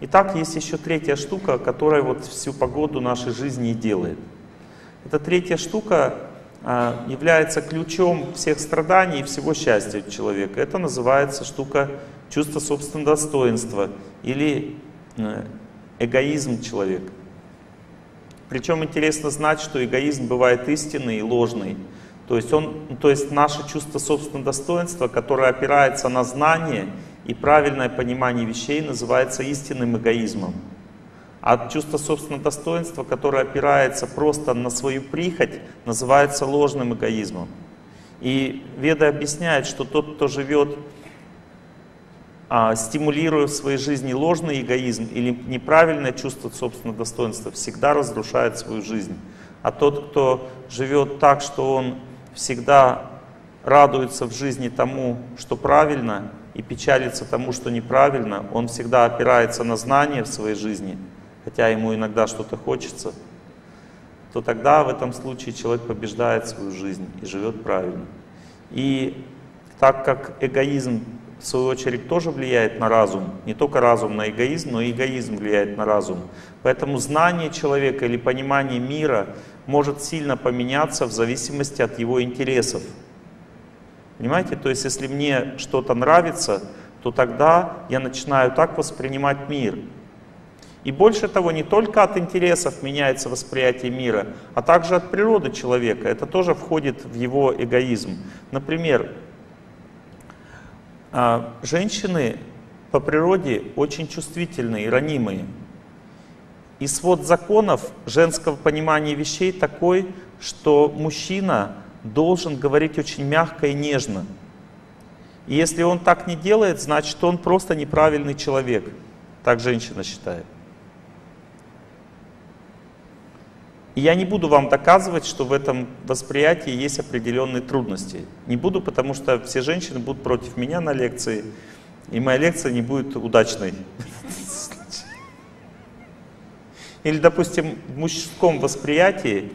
Итак, есть еще третья штука, которая вот всю погоду нашей жизни и делает. Эта третья штука а, является ключом всех страданий и всего счастья человека. Это называется штука чувство собственного достоинства или э, эгоизм человека. Причем интересно знать, что эгоизм бывает истинный и ложный. То есть, он, то есть наше чувство собственного достоинства, которое опирается на знание и правильное понимание вещей, называется истинным эгоизмом. А чувство собственного достоинства, которое опирается просто на свою прихоть, называется ложным эгоизмом. И Веда объясняет, что тот, кто живет, а, стимулируя в своей жизни ложный эгоизм или неправильное чувство собственного достоинства, всегда разрушает свою жизнь. А тот, кто живет так, что он всегда радуется в жизни тому, что правильно, и печалится тому, что неправильно, он всегда опирается на знания в своей жизни, хотя ему иногда что-то хочется, то тогда в этом случае человек побеждает свою жизнь и живет правильно. И так как эгоизм, в свою очередь, тоже влияет на разум, не только разум на эгоизм, но и эгоизм влияет на разум. Поэтому знание человека или понимание мира может сильно поменяться в зависимости от его интересов. Понимаете? То есть, если мне что-то нравится, то тогда я начинаю так воспринимать мир. И больше того, не только от интересов меняется восприятие мира, а также от природы человека. Это тоже входит в его эгоизм. Например, а, женщины по природе очень чувствительные и ранимые. И свод законов женского понимания вещей такой, что мужчина должен говорить очень мягко и нежно. И если он так не делает, значит он просто неправильный человек. Так женщина считает. И я не буду вам доказывать, что в этом восприятии есть определенные трудности. Не буду, потому что все женщины будут против меня на лекции, и моя лекция не будет удачной. Или, допустим, в мужском восприятии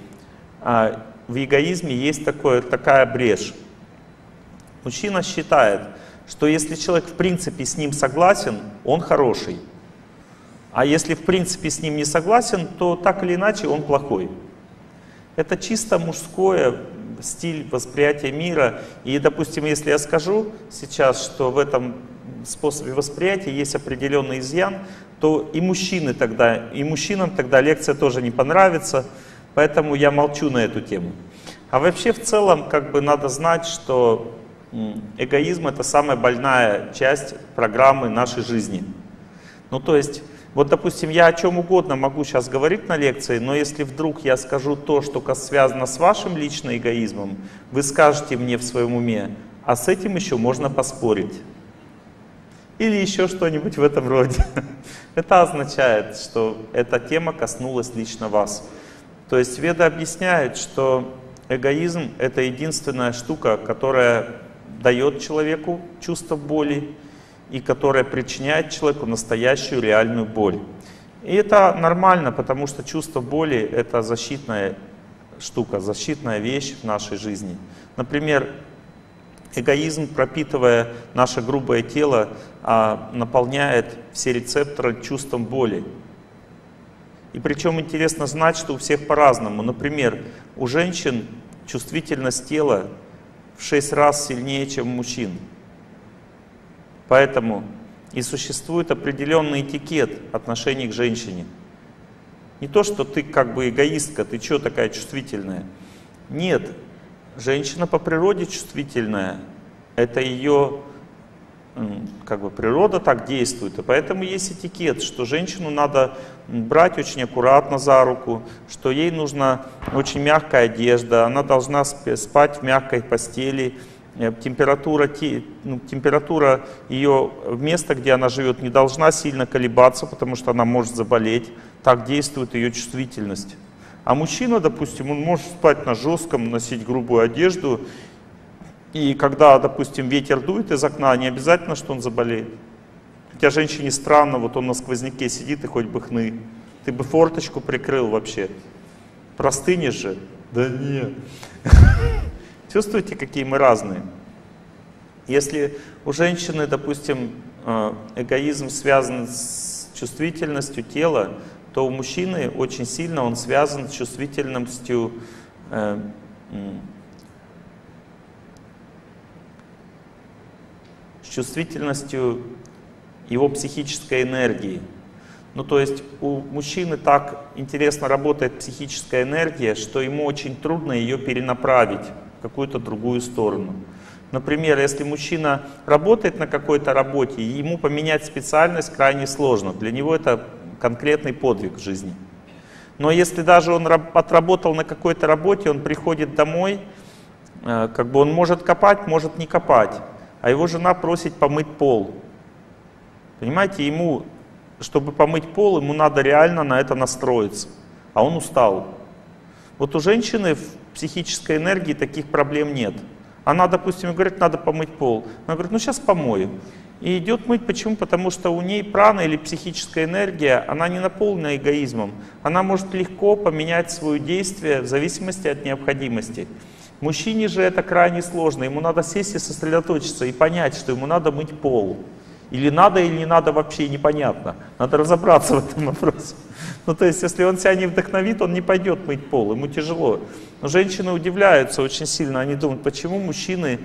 а, в эгоизме есть такое, такая брешь. Мужчина считает, что если человек в принципе с ним согласен, он хороший. А если в принципе с ним не согласен, то так или иначе он плохой. Это чисто мужское стиль восприятия мира. И, допустим, если я скажу сейчас, что в этом способе восприятия есть определенный изъян, то и мужчины тогда, и мужчинам тогда лекция тоже не понравится. Поэтому я молчу на эту тему. А вообще в целом как бы надо знать, что эгоизм это самая больная часть программы нашей жизни. Ну то есть, вот допустим, я о чем угодно могу сейчас говорить на лекции, но если вдруг я скажу то, что связано с вашим личным эгоизмом, вы скажете мне в своем уме, а с этим еще можно поспорить. Или еще что-нибудь в этом роде. Это означает, что эта тема коснулась лично вас. То есть Веда объясняет, что эгоизм — это единственная штука, которая дает человеку чувство боли и которая причиняет человеку настоящую реальную боль. И это нормально, потому что чувство боли — это защитная штука, защитная вещь в нашей жизни. Например, эгоизм, пропитывая наше грубое тело, а, наполняет все рецепторы чувством боли. И причем интересно знать, что у всех по-разному. Например, у женщин чувствительность тела в 6 раз сильнее, чем у мужчин. Поэтому и существует определенный этикет отношений к женщине. Не то, что ты как бы эгоистка, ты что такая чувствительная. Нет, женщина по природе чувствительная. Это ее как бы природа так действует, и поэтому есть этикет, что женщину надо брать очень аккуратно за руку, что ей нужна очень мягкая одежда, она должна спать в мягкой постели, э, температура, ну, температура ее места, где она живет, не должна сильно колебаться, потому что она может заболеть, так действует ее чувствительность. А мужчина, допустим, он может спать на жестком, носить грубую одежду, и когда, допустим, ветер дует из окна, не обязательно, что он заболеет. Хотя женщине странно, вот он на сквозняке сидит и хоть бы хны. Ты бы форточку прикрыл вообще. Простынешь же. Да нет. Чувствуете, какие мы разные? Если у женщины, допустим, э, эгоизм связан с чувствительностью тела, то у мужчины очень сильно он связан с чувствительностью э, чувствительностью его психической энергии. Ну, то есть у мужчины так интересно работает психическая энергия, что ему очень трудно ее перенаправить в какую-то другую сторону. Например, если мужчина работает на какой-то работе, ему поменять специальность крайне сложно. Для него это конкретный подвиг в жизни. Но если даже он отработал на какой-то работе, он приходит домой, э, как бы он может копать, может не копать, а его жена просит помыть пол. Понимаете, ему чтобы помыть пол, ему надо реально на это настроиться. А он устал. Вот у женщины в психической энергии таких проблем нет. Она, допустим, говорит, надо помыть пол. Она говорит, ну сейчас помою. И идет мыть. Почему? Потому что у ней прана или психическая энергия, она не наполнена эгоизмом. Она может легко поменять свое действие в зависимости от необходимости. Мужчине же это крайне сложно. Ему надо сесть и сосредоточиться и понять, что ему надо мыть пол. Или надо, или не надо, вообще непонятно. Надо разобраться в этом вопросе. Ну, то есть, если он себя не вдохновит, он не пойдет мыть пол, ему тяжело. Но женщины удивляются очень сильно, они думают, почему мужчины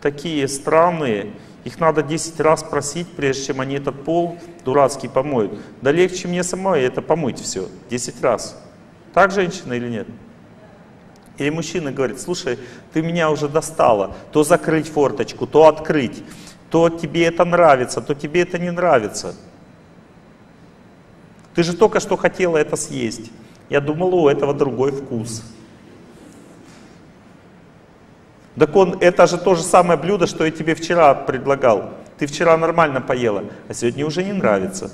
такие странные, их надо 10 раз просить, прежде чем они этот пол дурацкий помоют. Да легче мне самой это помыть все, 10 раз. Так женщина или нет? Или мужчина говорит, слушай, ты меня уже достала, то закрыть форточку, то открыть то тебе это нравится, то тебе это не нравится. Ты же только что хотела это съесть. Я думала, у этого другой вкус. Так он, это же то же самое блюдо, что я тебе вчера предлагал. Ты вчера нормально поела, а сегодня уже не нравится.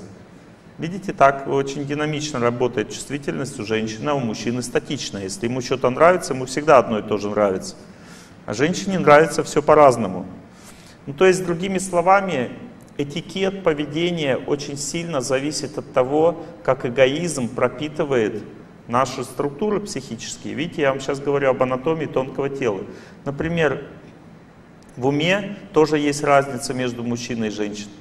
Видите, так очень динамично работает чувствительность у женщины, а у мужчины статично. Если ему что-то нравится, ему всегда одно и то же нравится. А женщине нравится все по-разному. Ну, то есть, другими словами, этикет поведения очень сильно зависит от того, как эгоизм пропитывает наши структуры психические. Видите, я вам сейчас говорю об анатомии тонкого тела. Например, в уме тоже есть разница между мужчиной и женщиной.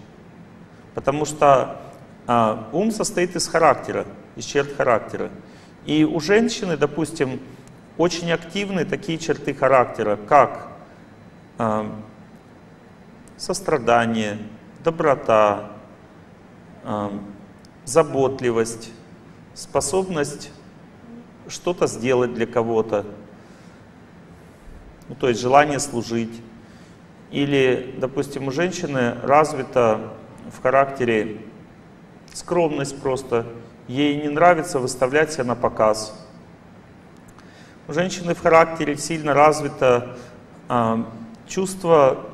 Потому что а, ум состоит из характера, из черт характера. И у женщины, допустим, очень активны такие черты характера, как а, сострадание, доброта, заботливость, способность что-то сделать для кого-то, ну, то есть желание служить. Или, допустим, у женщины развита в характере скромность просто, ей не нравится выставлять себя на показ. У женщины в характере сильно развито э, чувство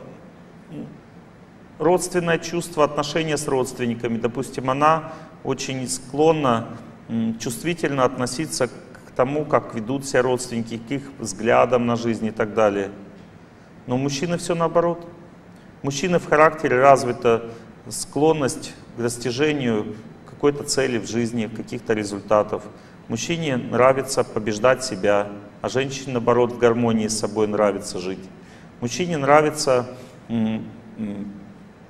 родственное чувство, отношения с родственниками. Допустим, она очень склонна чувствительно относиться к тому, как ведут себя родственники, к их взглядам на жизнь и так далее. Но у мужчины все наоборот. Мужчины в характере развита склонность к достижению какой-то цели в жизни, каких-то результатов. Мужчине нравится побеждать себя, а женщине, наоборот, в гармонии с собой нравится жить. Мужчине нравится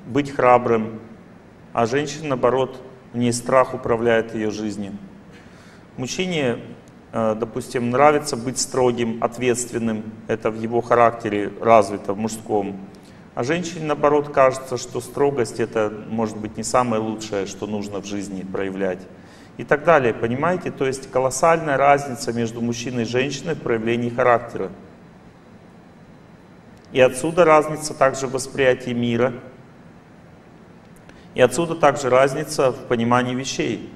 быть храбрым, а женщина, наоборот, в ней страх управляет ее жизнью. Мужчине, э, допустим, нравится быть строгим, ответственным, это в его характере развито, в мужском. А женщине, наоборот, кажется, что строгость это может быть не самое лучшее, что нужно в жизни проявлять. И так далее, понимаете? То есть колоссальная разница между мужчиной и женщиной в проявлении характера. И отсюда разница также в восприятии мира, и отсюда также разница в понимании вещей.